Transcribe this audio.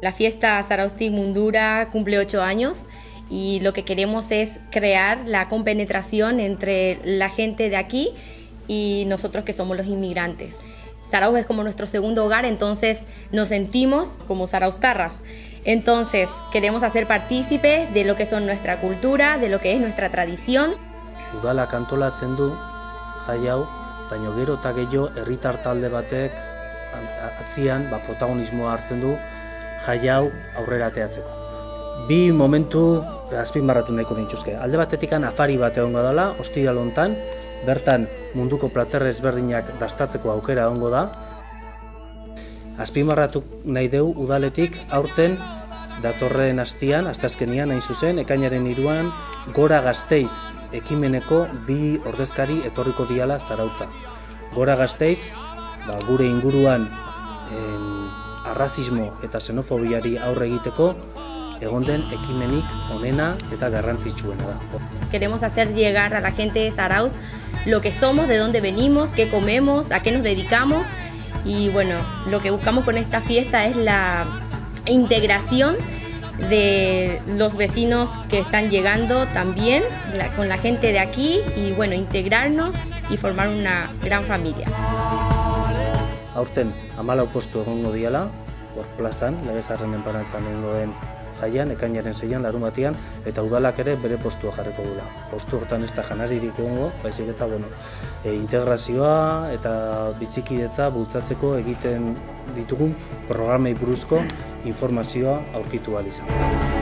La fiesta Zaraustig Mundura cumple ocho años y lo que queremos es crear la compenetración entre la gente de aquí y nosotros que somos los inmigrantes. Zarauz es como nuestro segundo hogar, entonces nos sentimos como zaraustarras. Entonces queremos hacer partícipe de lo que son nuestra cultura, de lo que es nuestra tradición. Udalak antolatzen du jai hau, gero eta gehiago herritar batek atzian ba, protagonismoa hartzen du jai hau aurrera ateatzeko. Bi momentu azpimarratu nahiko nintuzke. Alde batetikan afari bat egongo dela, ostiral hontan, bertan munduko plater ezberdinak dastatzeko aukera egongo da. Azpimarratu nahi deu udaletik aurten datorren astian, asteazkenian hain zuzen, ekainaren iruan, gora gazteiz ekimeneko bi ordezkari etorriko diala zarautza. Gora gazteiz, ba, gure inguruan en, arrazismo eta xenofobiari aurre egiteko, egon den ekimenik onena eta garrantzitsuena da. Queremos hacer llegar a la gente de Zarauz lo que somos, de dónde venimos, qué comemos, a qué nos dedicamos y bueno, lo que buscamos con esta fiesta es la integración de los vecinos que están llegando también con la gente de aquí y bueno, integrarnos y formar una gran familia. Aurten, amalau postu egongo diala, hor plazan, legezarren enparantzan egingo den jaian, ekainaren zeian, larun batian, eta udalak ere bere postua jarriko dula. Postu hortan ez da janaririk egongo, baizik eta bueno, e, integrazioa eta bizikidetza bultzatzeko egiten ditugun programei buruzko informazioa aurkitu izan.